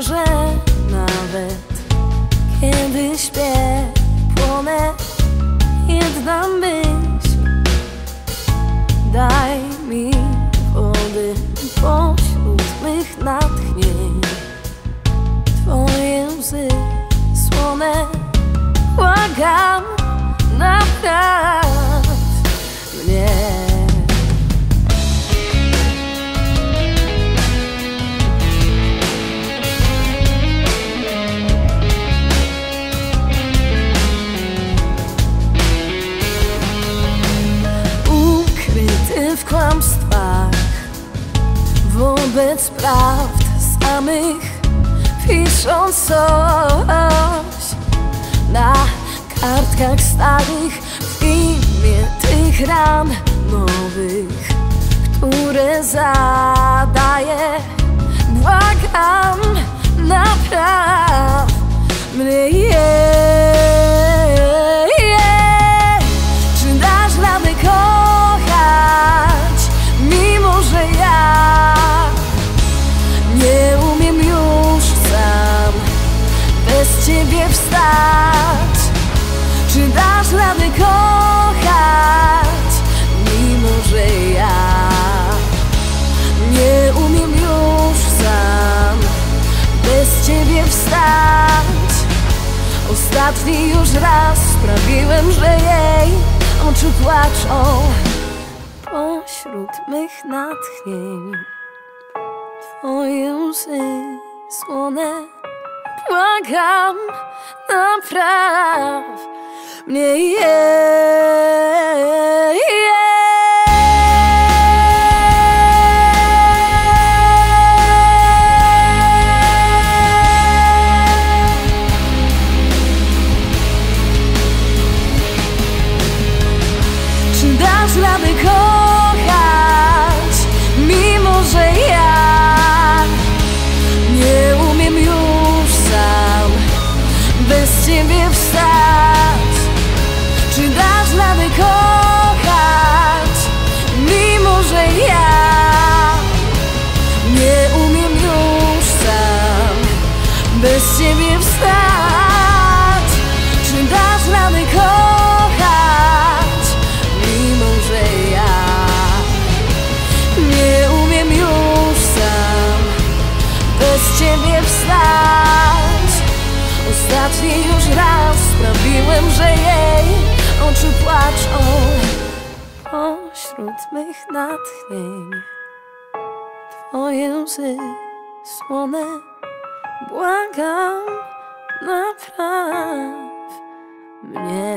że nawet kiedy śpię, płonę jedna myśl. Daj mi wody pośród mych natchnień. Twoje łzy słone, błagam, wobec prawd samych pisząc coś na kartkach starych w imię tych ran nowych, które zadaję. Błagam, wstać? Ostatni już raz sprawiłem, że jej oczy płaczą pośród mych natchnień. Twoje łzy słone, błagam, napraw mnie. Czy That's love because Ostatni już raz sprawiłem, że jej oczy płaczą pośród mych natchnień. Twoje łzy słone, błagam, napraw mnie.